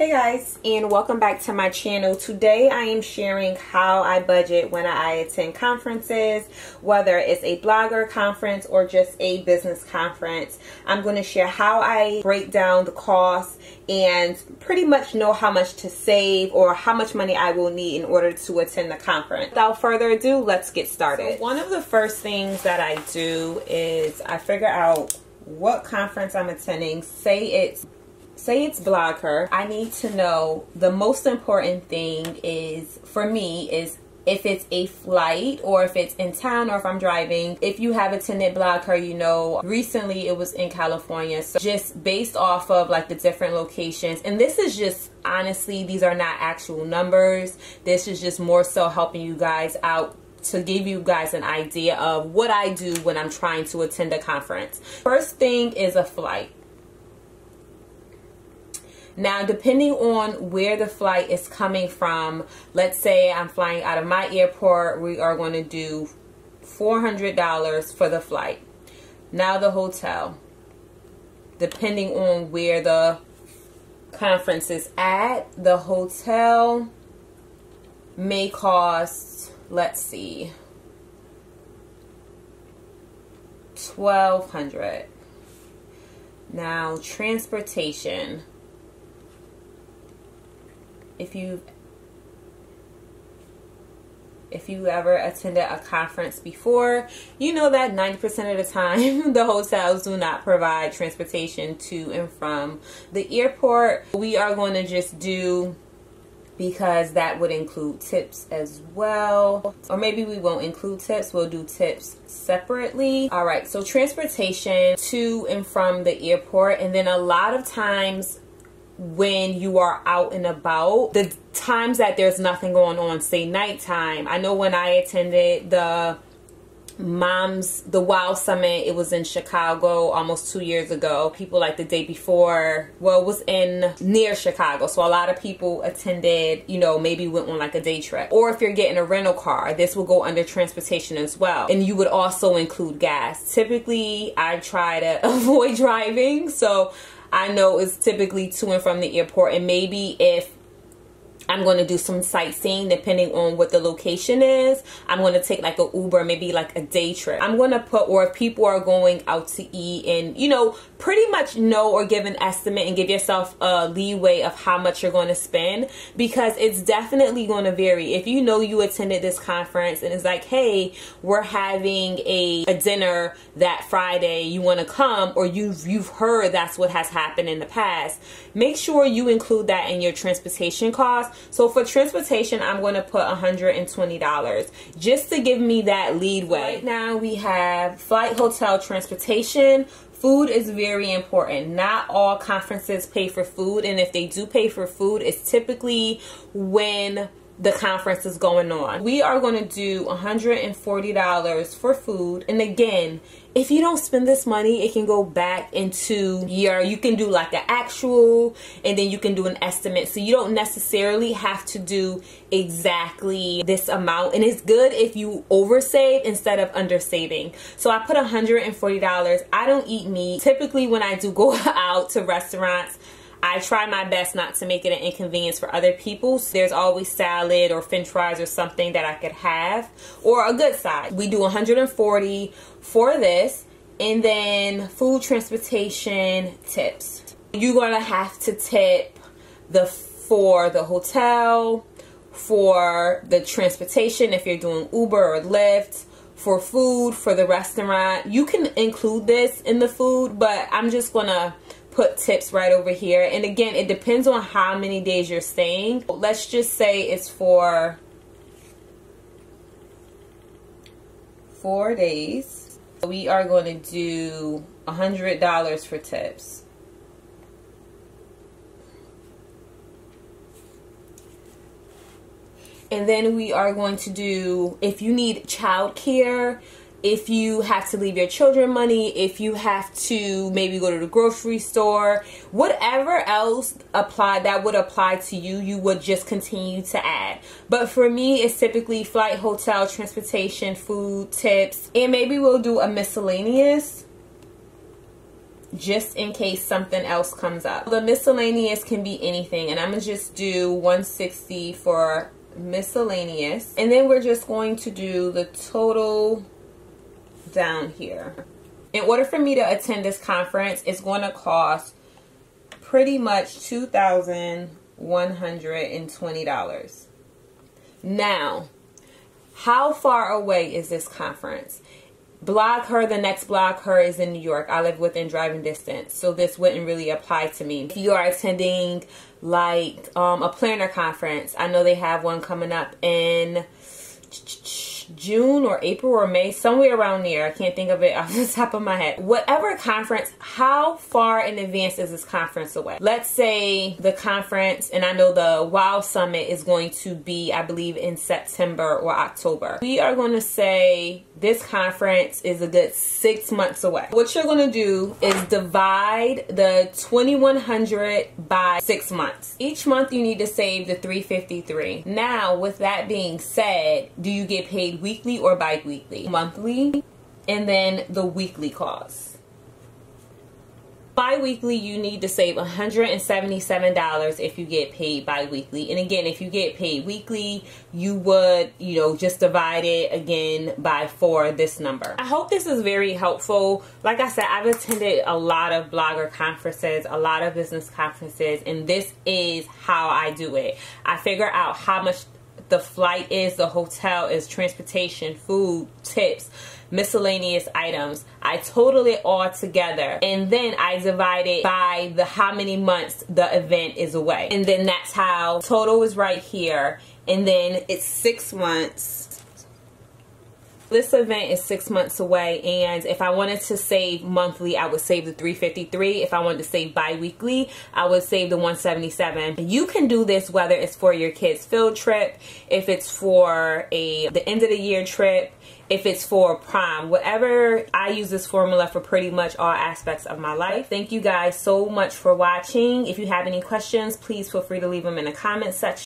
Hey guys and welcome back to my channel. Today I am sharing how I budget when I attend conferences, whether it's a blogger conference or just a business conference. I'm going to share how I break down the costs and pretty much know how much to save or how much money I will need in order to attend the conference. Without further ado, let's get started. So one of the first things that I do is I figure out what conference I'm attending. Say it's say it's BlogHer i need to know the most important thing is for me is if it's a flight or if it's in town or if I'm driving. If you have attended BlogHer, you know, recently it was in California. So just based off of like the different locations. And this is just honestly, these are not actual numbers. This is just more so helping you guys out to give you guys an idea of what I do when I'm trying to attend a conference. First thing is a flight. Now, depending on where the flight is coming from, let's say I'm flying out of my airport, we are going to do $400 for the flight. Now the hotel, depending on where the conference is at, the hotel may cost, let's see, 1200 Now, transportation if you if you ever attended a conference before, you know that 90% of the time the hotels do not provide transportation to and from the airport. We are going to just do because that would include tips as well. Or maybe we won't include tips, we'll do tips separately. All right, so transportation to and from the airport. And then a lot of times when you are out and about. The times that there's nothing going on, say nighttime. I know when I attended the mom's the wow summit it was in chicago almost two years ago. People like the day before well was in near chicago. So a lot of people attended you know maybe went on like a day trip. Or if you're getting a rental car this will go under transportation as well. And you would also include gas. Typically i try to avoid driving. So I know is typically to and from the airport. And maybe if I'm going to do some sightseeing depending on what the location is. I'm going to take like a Uber, maybe like a day trip. I'm going to put, or if people are going out to eat and, you know, pretty much know or give an estimate and give yourself a leeway of how much you're going to spend because it's definitely going to vary. If you know you attended this conference and it's like, hey, we're having a, a dinner that Friday, you want to come, or you've, you've heard that's what has happened in the past, make sure you include that in your transportation costs so for transportation, I'm going to put $120 just to give me that leadway. Right now we have flight, hotel, transportation. Food is very important. Not all conferences pay for food. And if they do pay for food, it's typically when the conference is going on. We are going to do $140 for food. And again, if you don't spend this money, it can go back into your, you can do like an actual and then you can do an estimate. So you don't necessarily have to do exactly this amount. And it's good if you oversave instead of undersaving. So I put $140. I don't eat meat. Typically when I do go out to restaurants, I try my best not to make it an inconvenience for other people. So there's always salad or french fries or something that I could have or a good side. We do 140 for this and then food transportation tips. You're going to have to tip the for the hotel, for the transportation if you're doing Uber or Lyft, for food, for the restaurant. You can include this in the food, but I'm just going to put tips right over here. And again, it depends on how many days you're staying. Let's just say it's for four days. We are going to do a $100 for tips. And then we are going to do, if you need childcare, if you have to leave your children money, if you have to maybe go to the grocery store, whatever else apply that would apply to you, you would just continue to add. But for me, it's typically flight, hotel, transportation, food, tips, and maybe we'll do a miscellaneous just in case something else comes up. The miscellaneous can be anything and I'm to just do 160 for miscellaneous and then we're just going to do the total down here. In order for me to attend this conference, it's going to cost pretty much $2,120. Now, how far away is this conference? BlogHer, the next BlogHer is in New York. I live within driving distance, so this wouldn't really apply to me. If you are attending like um, a planner conference, I know they have one coming up in June or April or May, somewhere around there. I can't think of it off the top of my head. Whatever conference, how far in advance is this conference away? Let's say the conference, and I know the WOW Summit is going to be, I believe, in September or October. We are going to say this conference is a good six months away. What you're going to do is divide the 2100 by six months. Each month you need to save the 353. Now, with that being said, do you get paid weekly or bi-weekly? Monthly, and then the weekly cost bi-weekly you need to save $177 if you get paid bi-weekly. And again if you get paid weekly you would you know just divide it again by four this number. I hope this is very helpful. Like i said i've attended a lot of blogger conferences a lot of business conferences and this is how i do it. I figure out how much the flight is the hotel is transportation food tips miscellaneous items. I total it all together and then I divide it by the how many months the event is away. And then that's how total is right here and then it's six months this event is six months away and if I wanted to save monthly I would save the 353 if I wanted to save bi-weekly I would save the 177 you can do this whether it's for your kids field trip if it's for a the end of the year trip if it's for prom, whatever. I use this formula for pretty much all aspects of my life. Thank you guys so much for watching. If you have any questions, please feel free to leave them in the comment section.